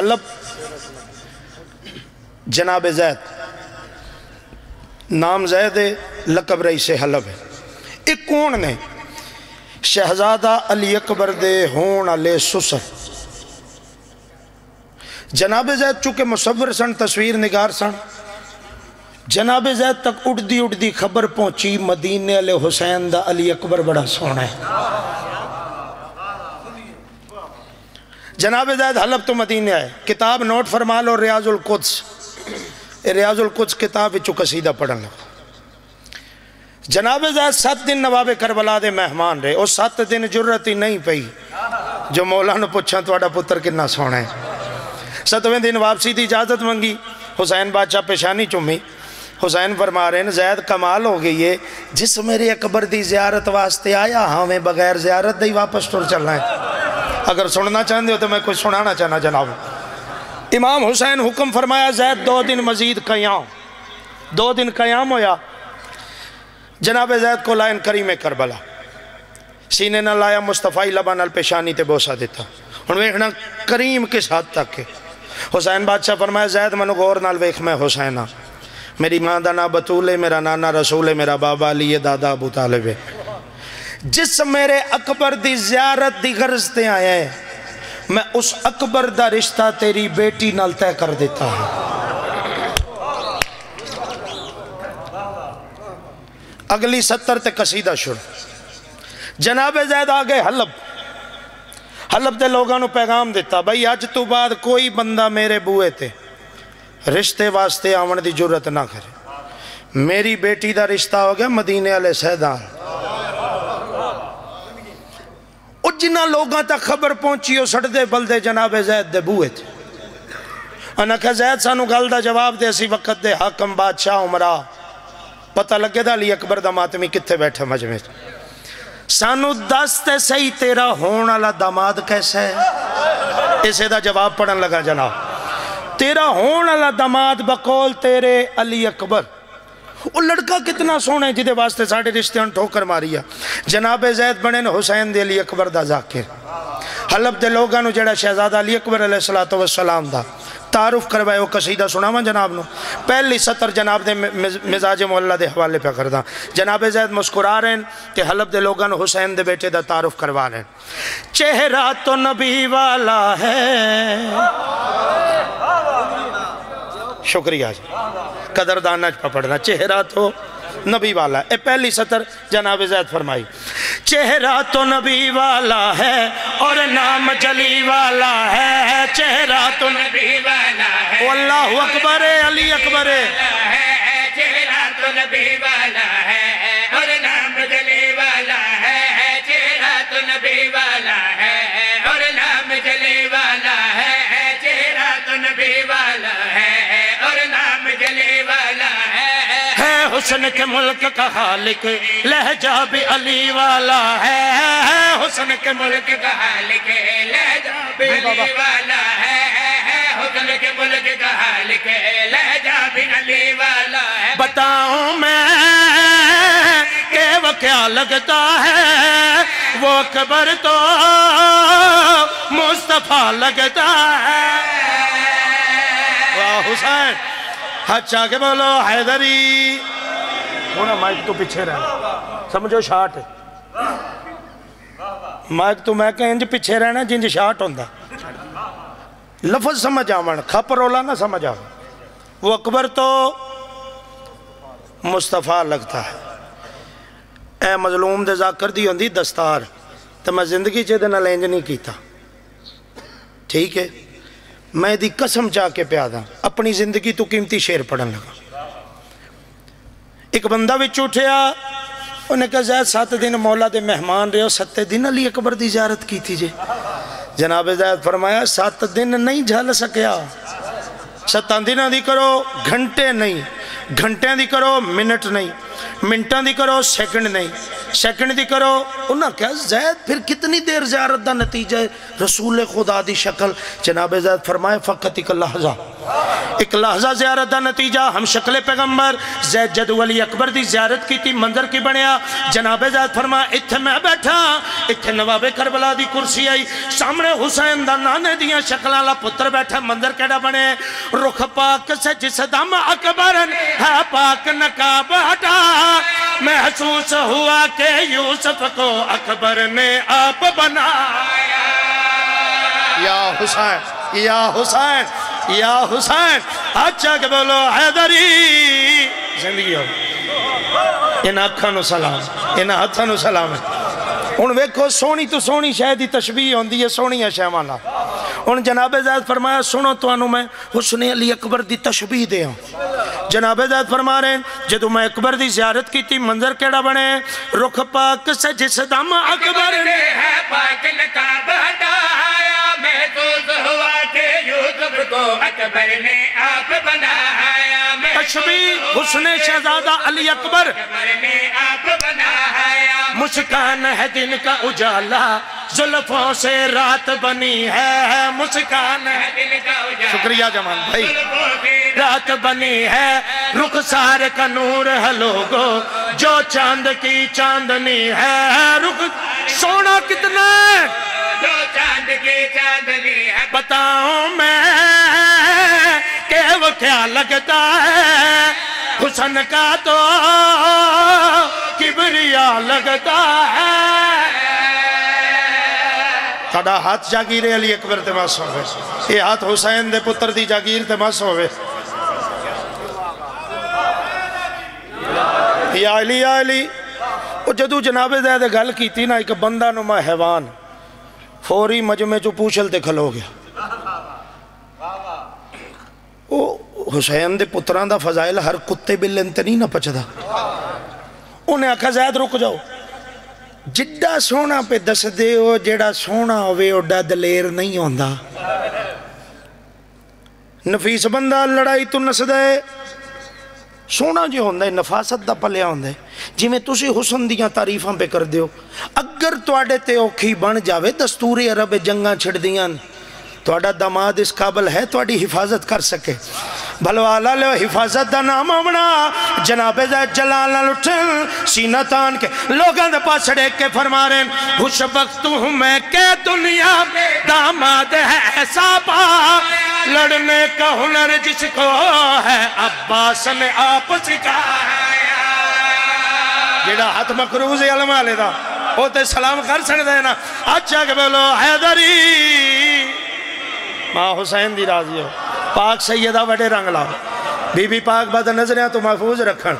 हलब जनाब जैद, नाम जैद लकब रही से हलब है। एक कौन ने? शहजादा अली अकबर दे होन अले सुसर। जनाब जैद चूँकि मुसवर सन, तस्वीर निगार सन, जनाब जैद तक उड़दी उड़दी खबर पहुँची, मदीने अले हुसैन दा अली अकबर बड़ा सोहना है। जनाब जैद हलब तो मदीने आए। किताब नोट फरमा लो रियाजुल कुद्स। रियाजुल कुद्स किताब विचों कसीदा पढ़न लगा। जनाब जैद सत दिन नवाबे करबला दे मेहमान रहे और सत दिन ज़रूरत ही नहीं पई। जो मौला ने पूछा थोड़ा पुत्र किन्ना सोना है। सतवें दिन वापसी की इजाज़त मंगी। हुसैन बादशाह पेशानी चुमी हुसैन फरमा रहे जैद कमाल हो गई है। जिस मेरे अकबर की जियारत वास्ते आया हाँ मैं बगैर जियारत ही वापस टुर चलना है। अगर सुनना चाहते हो तो मैं कुछ सुनाना चाहना जनाब। इमाम हुसैन हुक्म फरमाया, जैद, दो दिन मजीद कयाम। दो दिन कयाम होया। जनाब जैद को लाइन करीम करबला। सीने न लाया मुस्तफाई लबा नाल पेशानी ते बोसा दिता। हूँ वेखना करीम किस हद तक है? हुसैन बादशाह फरमाया, जैद, मनु गौर नाल वेख, मैं हुसैन हाँ मेरी माँ का नाम बतूल है, मेरा नाना रसूल है, मेरा बाबा अली है, दादा अबू तालिब है। जिस मेरे अकबर की जियारत की गरज ते आया है, मैं उस अकबर का रिश्ता तेरी बेटी नाल तय कर देता हूँ। अगली सत्तर ते कसीदा शुरू। जनाब जैद आ गए हलब हलब के लोगों पैगाम दिता भाई अज तो बाद कोई बंदा मेरे बूए ते रिश्ते वास्ते आवन की ज़रूरत ना करे। मेरी बेटी का रिश्ता हो गया मदीने वाले सैदान। जिन्हों लोगों तक खबर पहुँची वो सड़ते बलते जनाबे जैद दे बूए थे। उन्हें आख्या जैद, सानू गल का जवाब दे, असी वक्त दे हाकम बादशाह उमरा पता लगे दा अली अकबर का मातमी कितने बैठे मजमे सानू दस ते सही, तेरा होने वाला दामाद कैसा है? इसे का जवाब पढ़न लगा जनाब। तेरा होने वाला दामाद बकौल तेरे अली अकबर। वो लड़का कितना सोहना है जिदे वास्ते साढ़े रिश्ते ठोकर मारी है। जनाब जैद बने ने हुसैन दे अली अकबर का जाकिर हलब के लोगों जरा शहजादा अली अकबर अल सलात वसलाम का तारुफ करवाए कसीदा सुनावा जनाब न? पहली सतर जनाब के मिजाज मोहल्ला के हवाले पे करदा। जनाब जैद मुस्कुरा रहे हैं कि हलब के लोगों हुसैन के बेटे का तारुफ करवा रहे हैं चेहरा तो नबी वाला है। शुक्रिया जी। कदरदाना पकड़ना। चेहरा तो नबी वाला है। पहली सतर जनाब जैद फरमाई चेहरा तो नबी वाला है और नाम जली वाला है। चेहरा तो नबी वाला है। अल्लाह अकबर अली अकबर। है चेहरा तो नबी वाला है। हुसन के मुल्क का खालिक लहजा भी अली वाला है। है हुसन के मुल्क का हालिक लहजा भी अली वाला है। हुसन के मुल्क का हालिक लहजा भी अली वाला है। बताऊँ मैं के वो क्या लगता है? वो खबर तो मुस्तफ़ा लगता है। वाह हुसैन। अच्छा के बोलो हैदरी। थोड़ा माइक तो पीछे रहना समझो शार्ट। माइक तो मैं कह इंज पीछे रहना जिंज शार्ट होंदा। लफज समझ आवन, खप रोला ना समझ आव वो अकबर तो मुस्तफ़ा लगता है। ए मजलूम दे जाकर दी होंदी दस्तार तो मैं ज़िंदगी च इंज नहीं किया ठीक है, मैं दी कसम चाह के पिया अपनी ज़िंदगी तो कीमती शेर पढ़न लगा। एक बंदा बिच उठा उन्हें कहा जैद सत्त दिन मौला के मेहमान रहे हो सत्ते दिन अली अकबर की इजारत की थी जे जनाब जैद फरमाया सत्त दिन नहीं झल सकिया सत्तां दिन की करो घंटे नहीं घंटे की करो मिनट नहीं मिनटा की करो सैकंड नहीं सैकंड की करो उन्हें क्या जैद, फिर कितनी देर जियारत का नतीजा है? रसूल खुदा दी शक्ल। जनाब जैद, फरमाए, फ़कत एक लहजा। एक लहजा जियारत का नतीजा, हम शक्ल पैगंबर। जैद, जदू अली अकबर की जियारत की मंजर की बनया। जनाब जैद फरमा इत्थे मैं बैठा। इत्थे नवाबे करबला की कुर्सी आई। सामने हुसैन का नाने दियाँ शक्ल वाला पुत्र बैठा मंदिर केड़ा बने? रुख पाक से जिस दम अकबर है, पाक नकाब हटा। महसूस हुआ कि यूसुफ को अकबर ने आप बनाया हुसैन, या हुसैन या हुसैन अच्छा के बोलो, हैदरी। ज़िंदगी हो। इन अखा सलाम, इन हथा सलाम। हूँ वेखो सोहनी तो सोहनी शह की तस्वीर आँदी है सोहनिया शहवान हूँ जनाब जैद फरमाया सुनो तो मैं हुसने अली अकबर की तशबी दें जनाब जैद फरमा रहे जो मैं अकबर की जियारत की मंजर केड़ा बने? रुख पाक से जिस दम अकबर ने है पाक नकाब हटाया महसूस अकबर ने आप बनाया तशबी हुसने शहजादा अली अकबर। अकबर ने आप बनाया। मुस्कान है दिन का उजाला जुल्फों से रात बनी है मुस्कान। है दिल का उजाला शुक्रिया जमान भाई। रात बनी है रुखसार का नूर है लोगो जो चाँद की चांदनी है रुख। सोना कितना जो चाँद की चांदनी है। बताऊँ मैं लगता है हुसन का तो किबरिया लगता है ਸਾਡਾ ਹੱਥ ਜਾਗੀਰ ਹੈ ਅਲੀ ਅਕਬਰ ਤੇ ਮਸ ਹੋਵੇ ਇਹ ਹੱਥ ਹੁਸੈਨ ਦੇ ਪੁੱਤਰ ਦੀ ਜਾਗੀਰ ਤੇ ਮਸ ਹੋਵੇ ਯਾ ਅਲੀ ਯਾ ਅਲੀ ਉਹ ਜਦੋਂ ਜਨਾਬੇ ਜ਼ਾਇਦ ਗੱਲ ਕੀਤੀ ਨਾ ਇੱਕ ਬੰਦਾ ਨੁਮਾ ਹੈਵਾਨ ਫੌਰੀ ਮਜਮੇ ਚੋਂ ਪੂਛਲ ਤੇ ਖਲੋ ਗਿਆ ਹੁਸੈਨ ਦੇ ਪੁੱਤਰਾਂ ਦਾ ਫਜ਼ਾਇਲ ਹਰ ਕੁੱਤੇ ਬਿੱਲੇ ਤੇ ਨਹੀਂ ਨਾ ਪਚਦਾ ਉਹਨੇ ਆਖਿਆ ਜ਼ਾਇਦ ਰੁਕ ਜਾਓ ਜਿੱਡਾ ਸੋਹਣਾ ਪੇ ਦੱਸਦੇ ਹੋ ਜਿਹੜਾ ਸੋਹਣਾ ਹੋਵੇ ਓਡਾ ਦਲੇਰ ਨਹੀਂ ਹੁੰਦਾ ਨਫੀਸ ਬੰਦਾ ਲੜਾਈ ਤੋਂ ਨਸਦਾ ਹੈ ਸੋਹਣਾ ਜਿਹਾ ਹੁੰਦਾ ਹੈ ਨਫਾਸਤ ਦਾ ਪਲਿਆ ਹੁੰਦਾ ਹੈ ਜਿਵੇਂ ਤੁਸੀਂ ਹੁਸਨ ਦੀਆਂ ਤਾਰੀਫਾਂ ਪੇ ਕਰਦੇ ਹੋ ਅਗਰ ਤੁਹਾਡੇ ਤੇ ਔਖੀ ਬਣ ਜਾਵੇ ਦਸਤੂਰੀ ਅਰਬ ਜੰਗਾਂ ਛਿੜਦੀਆਂ ਨੇ ਤੁਹਾਡਾ ਦਮਾਦ ਇਸ ਕਾਬਲ ਹੈ ਤੁਹਾਡੀ ਹਿਫਾਜ਼ਤ ਕਰ ਸਕੇ भलवाला हिफाजत का नाम होना जनाबे जलाल उठन सीना तान के लोगों के पास डेक के फरमा रहे खुश वक्त मैं के दुनिया दामाद है ऐसा पा लड़ने का हुनर जिसको है, अब्बास ने आप जेड़ा हथ मकरूज दा वो ते सलाम कर सकते ना? अच्छा के बोलो, हैदरी। माँ हुसैन दी राज़ी हो। पाक सैयदा बड़े रंग लाओ। बीबी पाक बद नज़रिया तो महफूज रखन।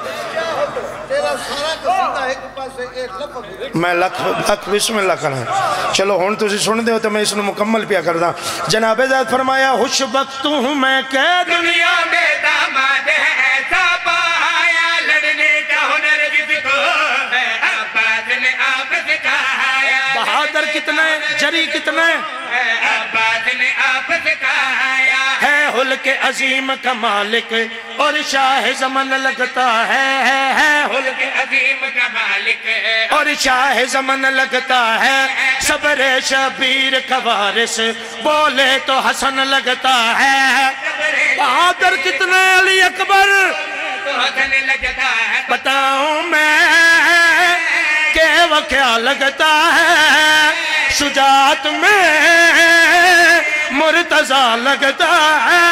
मैं लख लख विस्म लखन है चलो हूँ तुम सुनते हो तो मैं इसमें मुकम्मल पिया करदा। जनाबे ज़ाद फरमाया हुश वक्त हूँ मैं कह दुनिया में दामाद है ऐसा पाया लड़ने का हुनर जिसको अब्बास ने आप सिखाया बहादुर कितना है जरी कितना। है अब्बास ने आप सिखाया है हुल के अजीम का मालिक और शाह जमन लगता है है है। हुल के अजीम का मालिक और शाह जमन लगता है सबरे शबीर का वारिस। बोले तो हसन लगता है बहादुर कितने अली अकबर? तो हंसने लगता है। बताऊँ मैं के वो क्या लगता है शुजात में मुर्तजा लगता है।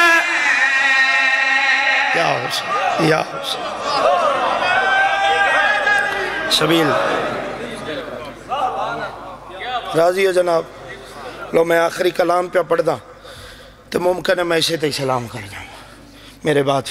या हुसैन या हुसैन। शबील। राज़ी हो जनाब। लो, मैं आखिरी कलाम पे पढ़दा तो मुमकिन है मैं इसे तो सलाम कर जाऊँ। मेरे बाद